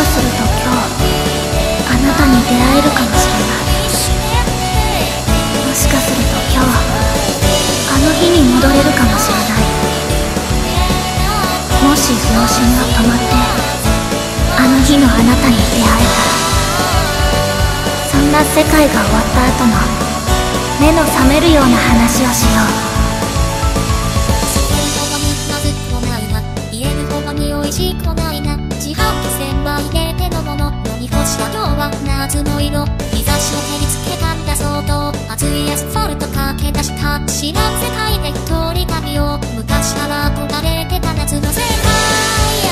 とすると今日あなたに出会えるかもしれない。もしかすると今日あの日に戻れるかもしれない。もし秒針が止まってあの日のあなたに出会えたらそんな世界が終わった後の目の覚めるような話をしよう。知らん世界で一人旅を昔から憧れてた夏の世界や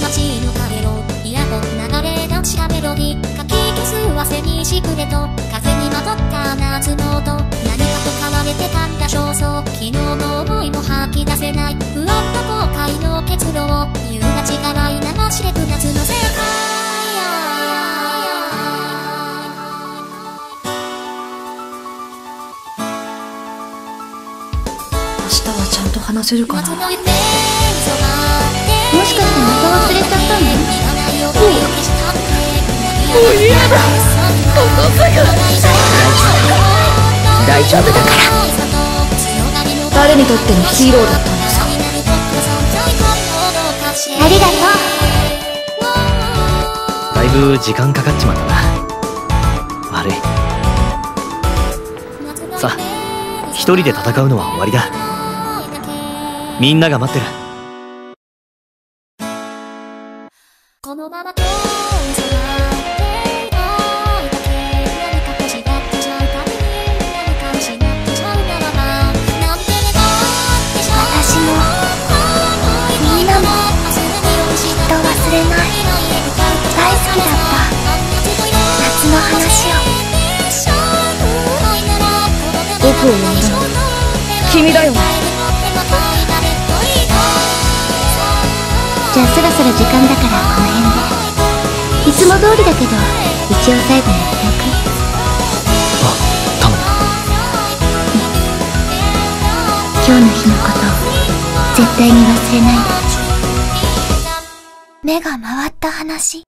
街の影をイヤホン流れ出したメロディかき消す汗にしくれと風にまとった夏の音何かと変われてたんだ焦燥昨日の思いも吐き出せない不安と後悔の結露を夕立がい流しれく夏の世日はちゃんと話せるかなもしかしてまた忘れちゃったのもう嫌だ大丈夫。だから誰にとってのヒーローだったんださありがとうだいぶ時間かかっちまったな悪いさあ一人で戦うのは終わりだみんなが待ってる。このまま遠い空で追いかけ何か欲しがってちゃうたびに何か失ってちゃうならばなんて願ってしまう私もみんなもきっと忘れない大好きだった夏の話を僕を呼んだのは君だよねじゃあそろそろ時間だからこの辺で。いつも通りだけど一応最後に言っておくあ頼む。今日の日のこと絶対に忘れない。で目が回った話